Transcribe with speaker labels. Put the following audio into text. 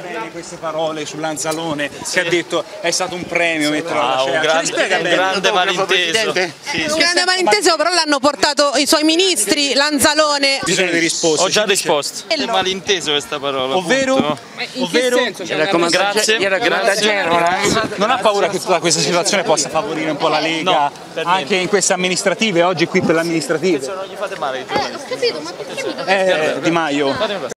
Speaker 1: bene queste parole su Lanzalone che ha detto è stato un premio metterlo
Speaker 2: Ah, un grande,
Speaker 1: cioè,
Speaker 2: un grande malinteso. Sì,
Speaker 3: Un grande malinteso, però l'hanno portato i suoi ministri, Lanzalone.
Speaker 1: bisogna di risposte.
Speaker 2: Ho già risposto. È malinteso questa parola.
Speaker 1: Ovvero,
Speaker 2: appunto.
Speaker 1: ovvero cioè,
Speaker 2: Grazie. Grazie. Eh?
Speaker 1: non ha paura che tutta questa situazione possa favorire un po' la Lega
Speaker 2: No,
Speaker 1: anche in queste amministrative, oggi qui per le amministrative.
Speaker 2: Non gli fate male. Eh,
Speaker 3: ho capito, ma perché mi
Speaker 1: Eh, Di Maio.